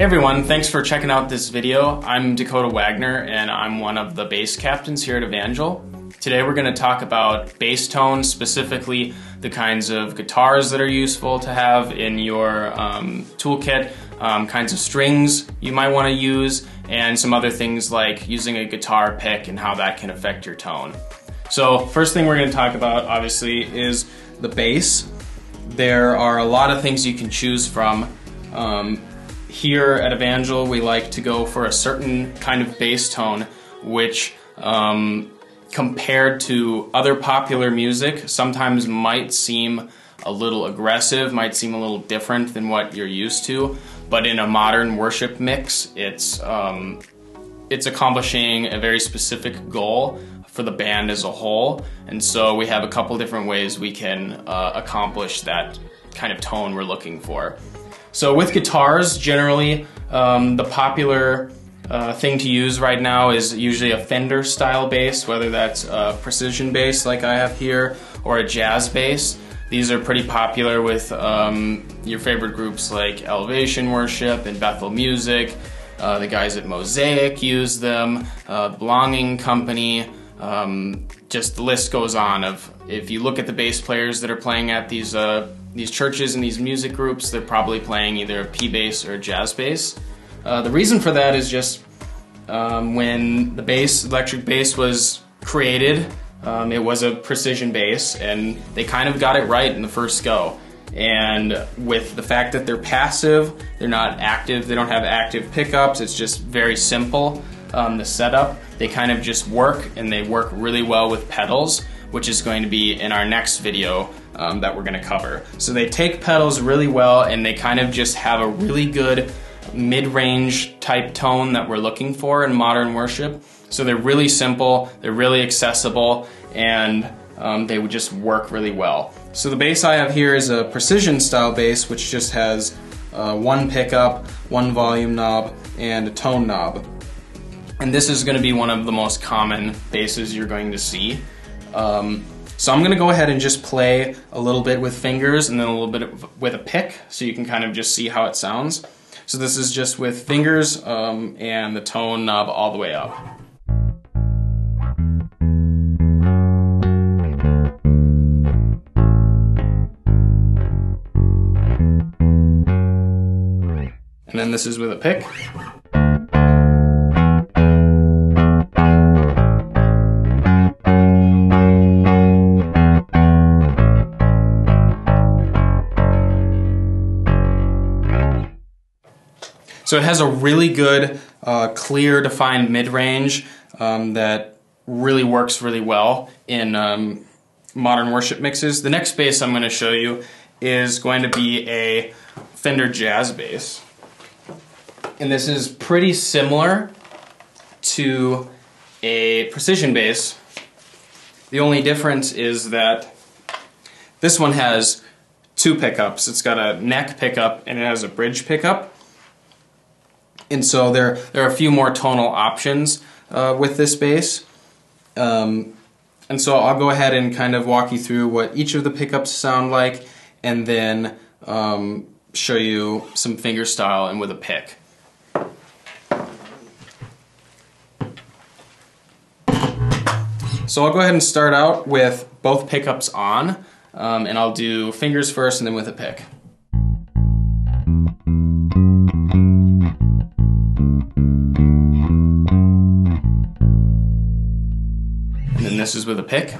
Hey everyone, thanks for checking out this video. I'm Dakota Wagner and I'm one of the bass captains here at Evangel. Today we're going to talk about bass tones, specifically the kinds of guitars that are useful to have in your um, toolkit, um, kinds of strings you might want to use, and some other things like using a guitar pick and how that can affect your tone. So first thing we're going to talk about obviously is the bass. There are a lot of things you can choose from. Um, here at Evangel, we like to go for a certain kind of bass tone, which um, compared to other popular music, sometimes might seem a little aggressive, might seem a little different than what you're used to. But in a modern worship mix, it's um, it's accomplishing a very specific goal for the band as a whole. And so we have a couple different ways we can uh, accomplish that kind of tone we're looking for. So with guitars, generally, um, the popular uh, thing to use right now is usually a Fender style bass, whether that's a precision bass like I have here, or a jazz bass. These are pretty popular with um, your favorite groups like Elevation Worship and Bethel Music. Uh, the guys at Mosaic use them, uh, Belonging Company, um, just the list goes on of if you look at the bass players that are playing at these uh, these churches and these music groups, they're probably playing either a P bass or a jazz bass. Uh, the reason for that is just um, when the bass, electric bass, was created, um, it was a precision bass, and they kind of got it right in the first go. And with the fact that they're passive, they're not active, they don't have active pickups, it's just very simple. Um, the setup, they kind of just work and they work really well with pedals, which is going to be in our next video um, that we're going to cover. So they take pedals really well and they kind of just have a really good mid-range type tone that we're looking for in modern worship. So they're really simple, they're really accessible, and um, they would just work really well. So the bass I have here is a precision style bass, which just has uh, one pickup, one volume knob, and a tone knob. And this is going to be one of the most common basses you're going to see. Um, so I'm going to go ahead and just play a little bit with fingers and then a little bit with a pick so you can kind of just see how it sounds. So this is just with fingers um, and the tone knob all the way up. And then this is with a pick. So it has a really good, uh, clear, defined mid-range um, that really works really well in um, modern worship mixes. The next bass I'm going to show you is going to be a Fender Jazz bass. And this is pretty similar to a precision bass. The only difference is that this one has two pickups. It's got a neck pickup and it has a bridge pickup. And so there, there are a few more tonal options uh, with this bass. Um, and so I'll go ahead and kind of walk you through what each of the pickups sound like and then um, show you some finger style and with a pick. So I'll go ahead and start out with both pickups on um, and I'll do fingers first and then with a pick. Is with a pick.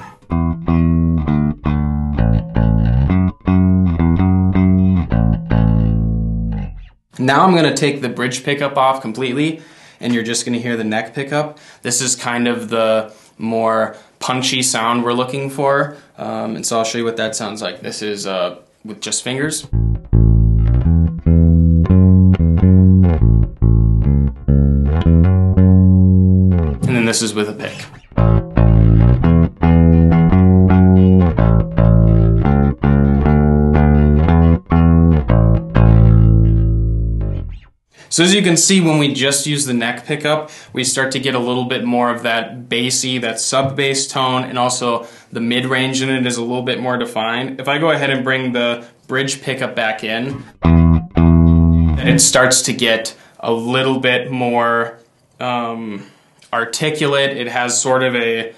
Now I'm going to take the bridge pickup off completely and you're just going to hear the neck pickup. This is kind of the more punchy sound we're looking for. Um, and so I'll show you what that sounds like. This is uh, with just fingers. And then this is with a pick. So as you can see, when we just use the neck pickup, we start to get a little bit more of that bassy, that sub-bass tone, and also the mid-range in it is a little bit more defined. If I go ahead and bring the bridge pickup back in, it starts to get a little bit more um, articulate. It has sort of a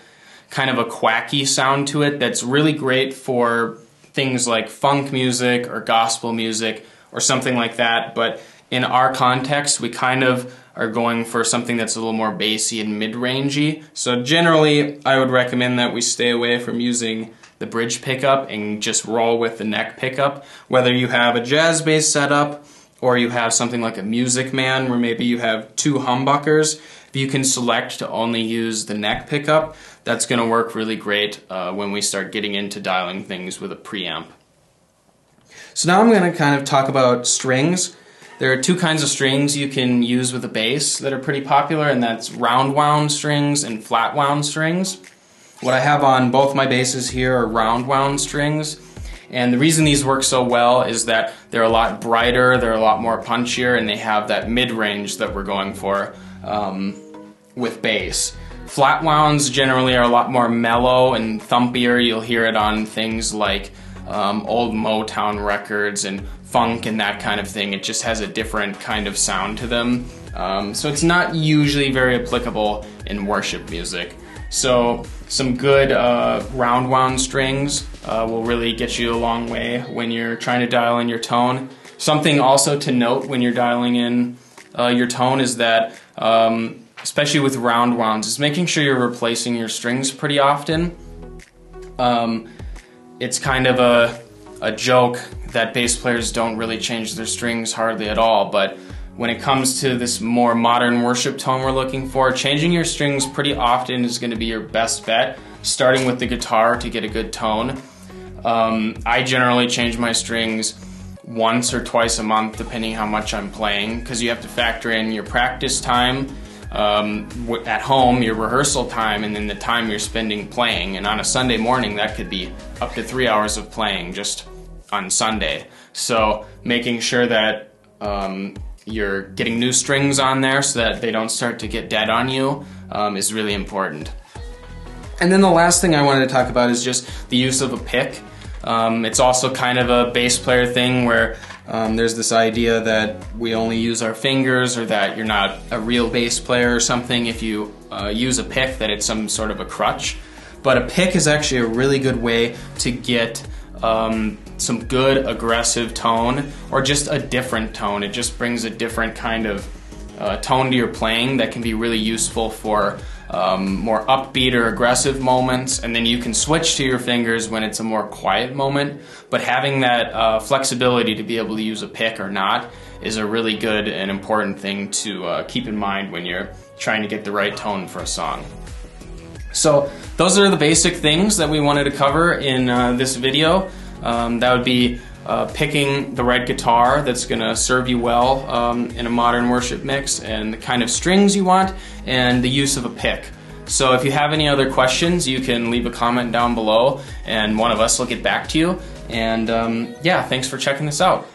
kind of a quacky sound to it that's really great for things like funk music or gospel music or something like that. But in our context, we kind of are going for something that's a little more bassy and mid-rangey. So generally, I would recommend that we stay away from using the bridge pickup and just roll with the neck pickup. Whether you have a jazz bass setup or you have something like a Music Man where maybe you have two humbuckers, if you can select to only use the neck pickup, that's going to work really great uh, when we start getting into dialing things with a preamp. So now I'm going to kind of talk about strings. There are two kinds of strings you can use with a bass that are pretty popular, and that's round wound strings and flat wound strings. What I have on both my basses here are round wound strings. And the reason these work so well is that they're a lot brighter, they're a lot more punchier, and they have that mid-range that we're going for um, with bass. Flat wounds generally are a lot more mellow and thumpier. You'll hear it on things like um, old Motown records and funk and that kind of thing. It just has a different kind of sound to them. Um, so it's not usually very applicable in worship music. So some good uh, round wound strings uh, will really get you a long way when you're trying to dial in your tone. Something also to note when you're dialing in uh, your tone is that, um, especially with round wounds, is making sure you're replacing your strings pretty often. Um, it's kind of a, a joke that bass players don't really change their strings hardly at all, but when it comes to this more modern worship tone we're looking for, changing your strings pretty often is going to be your best bet, starting with the guitar to get a good tone. Um, I generally change my strings once or twice a month, depending how much I'm playing, because you have to factor in your practice time, um, at home, your rehearsal time, and then the time you're spending playing. And on a Sunday morning, that could be up to three hours of playing just on Sunday. So making sure that um, you're getting new strings on there so that they don't start to get dead on you um, is really important. And then the last thing I wanted to talk about is just the use of a pick. Um, it's also kind of a bass player thing where um, there's this idea that we only use our fingers or that you're not a real bass player or something if you uh, use a pick, that it's some sort of a crutch. But a pick is actually a really good way to get um, some good aggressive tone or just a different tone. It just brings a different kind of uh, tone to your playing that can be really useful for um, more upbeat or aggressive moments, and then you can switch to your fingers when it's a more quiet moment. But having that uh, flexibility to be able to use a pick or not is a really good and important thing to uh, keep in mind when you're trying to get the right tone for a song. So those are the basic things that we wanted to cover in uh, this video. Um, that would be uh, picking the right guitar that's going to serve you well um, in a modern worship mix and the kind of strings you want and the use of a pick. So if you have any other questions, you can leave a comment down below and one of us will get back to you. And um, yeah, thanks for checking this out.